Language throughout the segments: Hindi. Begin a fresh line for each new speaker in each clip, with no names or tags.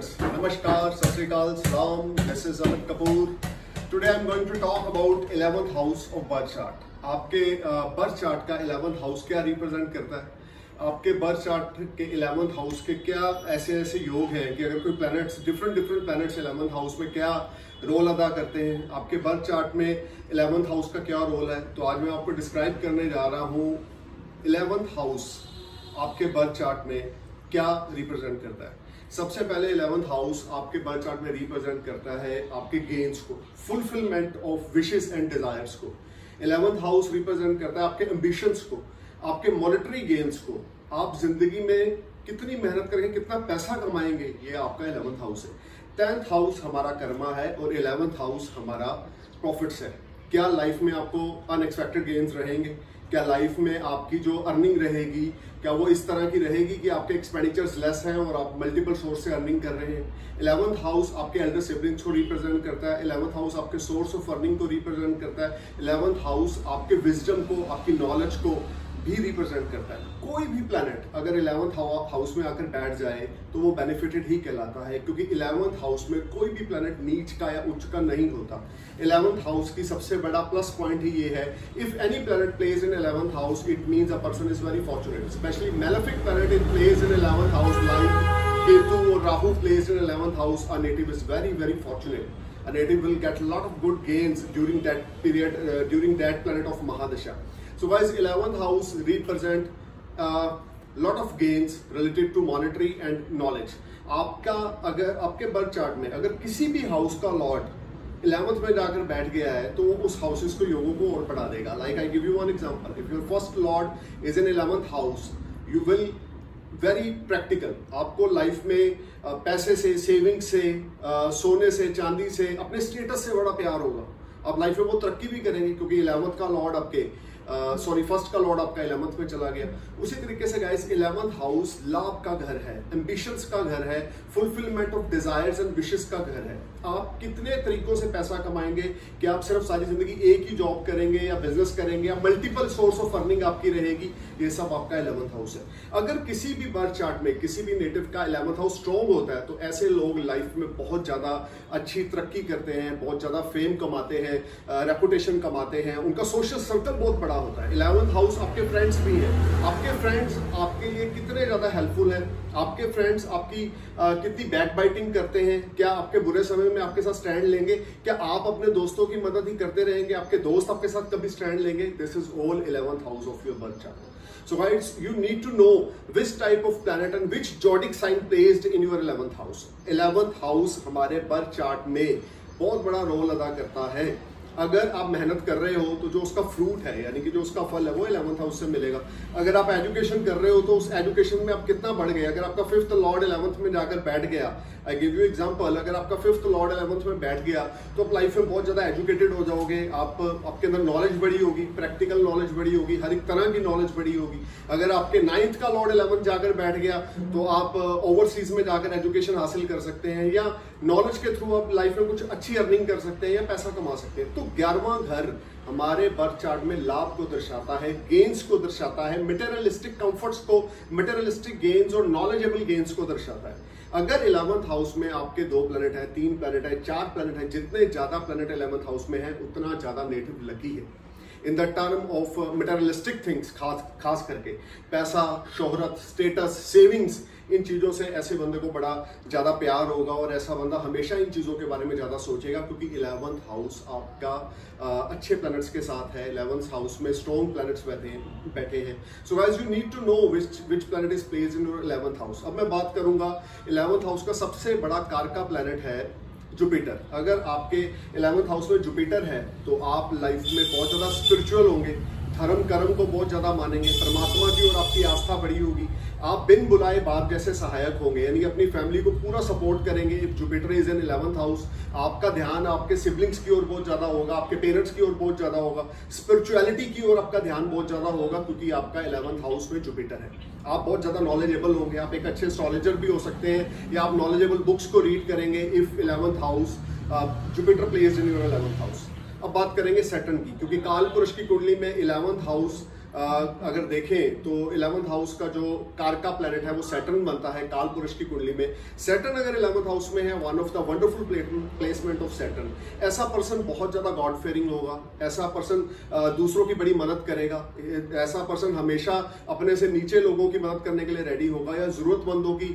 friends, Namaskar, Satrikal, Salam. This is Amit Kapoor. Today I'm going to talk about 11th house of birth chart. आपके बर्थ चार्ट का 11th हाउस क्या रिप्रेजेंट करता है आपके बर्थ चार्ट के 11th हाउस के क्या ऐसे ऐसे योग हैं कि अगर कोई planets different different planets 11th house में क्या रोल अदा करते हैं आपके बर्थ चार्ट में 11th हाउस का क्या रोल है तो आज मैं आपको डिस्क्राइब करने जा रहा हूँ 11th हाउस आपके बर्थ चार्ट में क्या रिप्रेजेंट करता है सबसे पहले इलेवंथ हाउस आपके बर्थ चार्ट में रिप्रेजेंट करता है आपके गेन्स को fulfilment of wishes and desires को। इलेवंथ हाउस रिप्रेजेंट करता है आपके एम्बिशंस को, आपके मॉनिटरी गेन्स को। आप ज़िंदगी में कितनी मेहनत करेंगे, कितना पैसा कमाएँगे, ये आपका इलेवंथ हाउस है। टेंथ हाउस हमारा कर्मा है और इलेवंथ हाउस हमारा प्रॉफिट्स है। क्या लाइफ में आपको अनएक्सपेक्टेड गेन्स रहेंगे? क्या लाइफ में आपकी जो अर्निंग रहेगी, क्या वो इस तरह की रहेगी कि आपके एक्सपेंडिचर्स लेस हैं और आप मल्टीपल सोर्स से अर्निंग कर रहे हैं? इलेवंथ हाउस आपके एल्डर सिबलिंग्स को रिप्रेजेंट करता है. इलेवंथ हाउस आपके सोर्स ऑफ़ अर्निंग को रिप्रेजेंट करता है. इलेवंथ हाउस आपके विजडम को, आपकी नॉलेज को भी रिप्रेजेंट करता है कोई भी प्लैनेट अगर इलेवंथ हाउस में आकर बैठ जाए तो वो बेनिफिटेड ही कहलाता है क्योंकि इलेवंथ हाउस में कोई भी प्लैनेट नीच का या उच्च का नहीं होता इलेवंथ हाउस की सबसे बड़ा प्लस पॉइंट ही ये है if any planet placed in eleventh house it means a person is very fortunate specially malefic planet in placed in eleventh house like Ketu or Rahu placed in 11th house, a native is very, very fortunate. A native will get a lot of good gains during that period, uh, during that planet of Mahadasha. So guys, 11th house represent a uh, lot of gains related to monetary and knowledge. आपका अगर आपके बर्थ चार्ट में अगर किसी भी हाउस का लॉर्ड इलेवंथ में जाकर बैठ गया है तो वो उस हाउसेस को योगों को और बढ़ा देगा like I give you one example if your first lord is in eleventh house you will very practical आपको लाइफ में पैसे से सेविंग से सोने से, चांदी से, अपने स्टेटस से बड़ा प्यार होगा। आप लाइफ में वो तरक्की भी करेंगे, क्योंकि इलेवंथ का लॉर्ड आपके सॉरी फ़र्स्ट का लॉर्ड आपका इलेवंथ में चला गया। उसी तरीके से गाइस इलेवंथ हाउस लाभ का घर है एम्बिशंस का घर है fulfilment of desires and wishes का घर है। आप कितने तरीकों से पैसा कमाएँगे कि आप सिर्फ़ सारी ज़िंदगी एक ही जॉब करेंगे या बिज़नेस करेंगे या मल्टीपल सोर्स ऑफ़ अर्निंग आपकी रहेगी, ये सब आपका इलेवंथ हाउस है। अगर किसी भी बर्थ चार्ट में, किसी भी नेटिव का इलेवंथ हाउस स्ट्रॉन्ग होता है तो ऐसे लोग लाइफ में बहुत ज़्यादा अच्छी तरक्की करते हैं, बहुत ज़्यादा फेम कमाते हैं रेपुटेशन कमाते हैं, उनका सोशल सर्कल बहुत बड़ा होता है। इलेवंथ हाउस आपके फ्रेंड्स भी है। आपके फ्रेंड्स आपके लिए कितने ज़्यादा हेल्पफुल है? आपके फ्रेंड्स आपकी आ, कितनी बैक बाइटिंग करते हैं? क्या आपके बुरे समय में आपके साथ स्टैंड लेंगे? क्या आप अपने दोस्तों की मदद ही करते रहेंगे? आपके दोस्त आपके साथ कभी स्टैंड लेंगे? This is all eleventh house of your birth chart So guys, you need to know which type of planet and which zodiac sign placed in your 11th house. 11th house हमारे birth chart में बहुत बड़ा रोल अदा करता है। अगर आप मेहनत कर रहे हो तो जो उसका फ्रूट है, यानी कि जो उसका फल है, वो इलेवंथ हाउस से मिलेगा। अगर आप एजुकेशन कर रहे हो तो उस एजुकेशन में आप कितना बढ़ गए? अगर आपका फिफ्थ लॉर्ड इलेवंथ में जाकर बैठ गया आई गिव यू एग्ज़ाम्पल अगर आपका फिफ्थ लॉर्ड इलेवंथ में बैठ गया तो आप लाइफ में बहुत ज़्यादा एजुकेटेड हो जाओगे। आप, आपके अंदर नॉलेज बड़ी होगी प्रैक्टिकल नॉलेज बड़ी होगी, हर एक तरह की नॉलेज बड़ी होगी। अगर आपके नाइन्थ का लॉर्ड इलेवंथ जाकर बैठ गया तो आप ओवरसीज में जाकर एजुकेशन हासिल कर सकते हैं, या नॉलेज के थ्रू आप लाइफ में कुछ अच्छी अर्निंग कर सकते हैं या पैसा कमा सकते हैं। तो ग्यारहवा घर हमारे बर्थ चार्ट में लाभ को दर्शाता है गेन्स को दर्शाता है मेटेरियलिस्टिक कंफर्ट्स को मेटेरियलिस्टिक गेन्स और नॉलेजेबल गेन्स को दर्शाता है। अगर इलेवंथ हाउस में आपके दो प्लेनेट है, तीन प्लेनेट है, चार प्लेनेट है, जितने ज़्यादा प्लेनेट इलेवंथ हाउस में है, उतना ज़्यादा नेटिव लकी है। In the term of materialistic things खास खास करके। पैसा शोहरत स्टेटस सेविंग्स इन चीज़ों से ऐसे बंदे को बड़ा ज़्यादा प्यार होगा और ऐसा बंदा हमेशा इन चीज़ों के बारे में ज़्यादा सोचेगा क्योंकि इलेवंथ हाउस आपका आ, अच्छे प्लैनेट्स के साथ है। इलेवंथ हाउस में स्ट्रॉन्ग प्लैनेट्स बैठे बैठे हैं। So guys you need to know which which planet is place in your eleventh house अब मैं बात करूँगा इलेवंथ हाउस का सबसे बड़ा कारका प्लैनेट है जुपिटर। अगर आपके इलेवंथ हाउस में जुपिटर है तो आप लाइफ में बहुत ज़्यादा स्पिरिचुअल होंगे धर्म कर्म को बहुत ज़्यादा मानेंगे, परमात्मा की और आपकी आस्था बड़ी होगी। आप बिन बुलाए बाप जैसे सहायक होंगे, यानी अपनी फैमिली को पूरा सपोर्ट करेंगे। If Jupiter is in eleventh house आपका ध्यान आपके सिबलिंग्स की ओर बहुत ज़्यादा होगा, आपके पेरेंट्स की ओर बहुत ज़्यादा होगा स्पिरिचुअलिटी की ओर आपका ध्यान बहुत ज़्यादा होगा, क्योंकि आपका इलेवंथ हाउस में जुपिटर है। आप बहुत ज़्यादा नॉलेजेबल होंगे, आप एक अच्छे एस्ट्रोलॉजर भी हो सकते हैं, या आप नॉलेजेबल बुक्स को रीड करेंगे if eleventh house Jupiter place in your eleventh house अब बात करेंगे सेटन की, क्योंकि काल पुरुष की कुंडली में इलेवंथ हाउस अगर देखें तो इलेवंथ हाउस का जो कार का प्लेनेट है, वो सेटर्न बनता है, काल पुरुष की कुंडली में। सेटर्न अगर इलेवंथ हाउस में है one of the wonderful placement of Saturn ऐसा पर्सन बहुत ज़्यादा गॉड फेयरिंग होगा, ऐसा पर्सन दूसरों की बड़ी मदद करेगा, ऐसा पर्सन हमेशा अपने से नीचे लोगों की मदद करने के लिए रेडी होगा या जरूरतमंदों की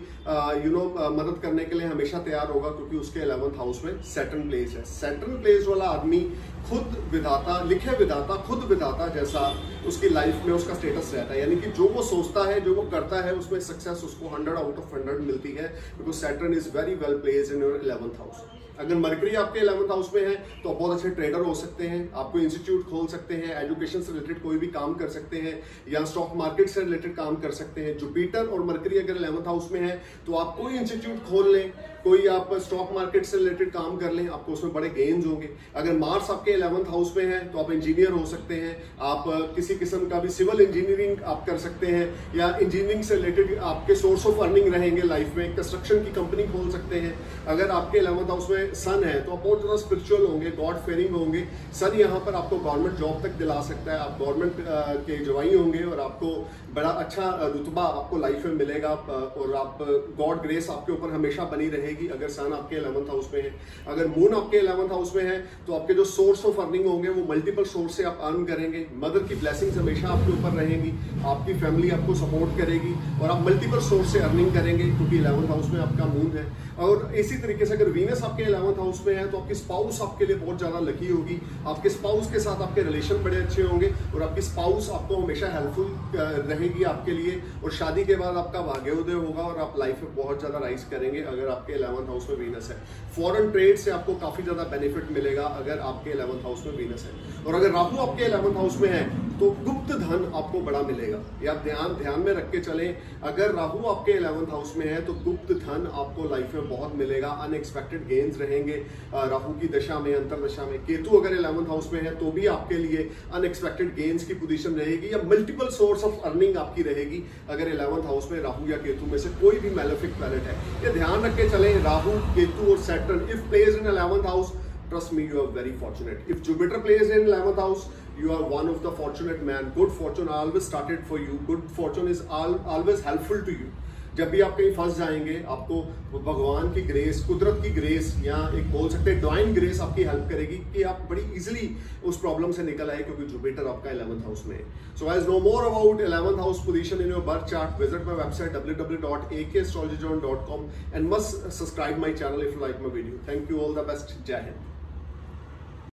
यू नो मदद करने के लिए हमेशा तैयार होगा, क्योंकि उसके इलेवंथ हाउस में सेटर्न प्लेस है। सेटर्न प्लेस वाला आदमी खुद विधाता, लिखे विधाता, खुद विधाता जैसा उसकी लाइफ में उसका स्टेटस रहता है। यानी कि जो वो सोचता है, जो वो करता है, उसमें सक्सेस उसको हंड्रेड आउट ऑफ़ हंड्रेड मिलती है because Saturn is very well place in your eleventh house अगर मरकरी आपके इलेवंथ हाउस में है तो आप बहुत अच्छे ट्रेडर हो सकते हैं, आपको इंस्टीट्यूट खोल सकते हैं एजुकेशन से रिलेटेड कोई भी काम कर सकते हैं, या स्टॉक मार्केट से रिलेटेड काम कर सकते हैं। जुपिटर और मरकरी अगर इलेवंथ हाउस में है तो आप कोई इंस्टीट्यूट खोल लें कोई आप स्टॉक मार्केट से रिलेटेड काम कर लें, आपको उसमें बड़े गेन्स होंगे। अगर मार्स आपके इलेवंथ हाउस में है तो आप इंजीनियर हो सकते हैं। आप किसी किस्म का भी सिविल इंजीनियरिंग आप कर सकते हैं, या इंजीनियरिंग से रिलेटेड आपके सोर्स ऑफ़ अर्निंग रहेंगे लाइफ में। कंस्ट्रक्शन की कंपनी खोल सकते हैं। अगर आपके इलेवंथ हाउस में सन है तो आप बहुत ज़्यादा स्पिरिचुअल होंगे गॉड फेयरिंग होंगे। सन यहाँ पर आपको गवर्नमेंट जॉब तक दिला सकता है। आप गवर्नमेंट के जवाई होंगे और आपको बड़ा अच्छा रुतबा आपको लाइफ में मिलेगा। और आप गॉड ग्रेस आपके ऊपर हमेशा बनी रहेगी। अगर सन आपके इलेवंथ हाउस में है, अगर मून आपके इलेवंथ हाउस में है तो आपके जो सोर्स ऑफ़ अर्निंग होंगे, वो मल्टीपल सोर्स से आप अर्न करेंगे। मदर की ब्लेसिंग्स हमेशा आपके ऊपर रहेंगी, आपकी फैमिली आपको सपोर्ट करेगी और आप मल्टीपल सोर्स से अर्निंग करेंगे, क्योंकि इलेवंथ हाउस में आपका मून है। और इसी तरीके से अगर वीनस आपके इलेवंथ हाउस में है तो आपकी स्पाउस आपके लिए बहुत ज़्यादा लकी होगी। आपके स्पाउस के साथ आपके रिलेशन बड़े अच्छे होंगे और आपकी स्पाउस आपको हमेशा हेल्पफुल रहेगी आपके लिए और शादी के बाद आपका भाग्योदय होगा और आप लाइफ में बहुत ज़्यादा राइज करेंगे अगर आपके इलेवंथ हाउस में वीनस है। फॉरन ट्रेड से आपको काफ़ी ज़्यादा बेनिफिट मिलेगा अगर आपके इलेवंथ हाउस में वीनस है। और अगर राहु आपके इलेवंथ हाउस में है तो गुप्त धन आपको बड़ा मिलेगा। ये ध्यान ध्यान में रख के चले। अगर राहु आपके इलेवंथ हाउस में है तो गुप्त धन आपको लाइफ में बहुत मिलेगा। अनएक्सपेक्टेड गेन्स रहेंगे। राहु की दशा में अंतर दशा में। केतु अगर इलेवंथ हाउस में है तो भी आपके लिए अनएक्सपेक्टेड गेन्स की पोजीशन रहेगी या मल्टीपल सोर्स ऑफ़ अर्निंग आपकी रहेगी। अगर इलेवंथ हाउस में राहु या केतु में से कोई भी मेलेफिक प्लैनेट है। ये ध्यान रख के चले। राहु, केतु और Saturn if placed in eleventh house trust me, you are very fortunate. If jupiter plays in 11th house you are one of the fortunate man good fortune always started for you. Good fortune is always helpful to you. जब भी आप कहीं फंस जाएँगे, आपको भगवान की ग्रेस कुदरत की ग्रेस या एक बोल सकते हैं डिवाइन ग्रेस आपकी हेल्प करेगी कि आप बड़ी इजिली उस प्रॉब्लम से निकल आए, क्योंकि जुपिटर आपका इलेवंथ हाउस में so as know more about eleventh house position in your birth chart visit my website W W dot A K astrology dot com and must subscribe my channel if like my video thank you all the best Jai Hind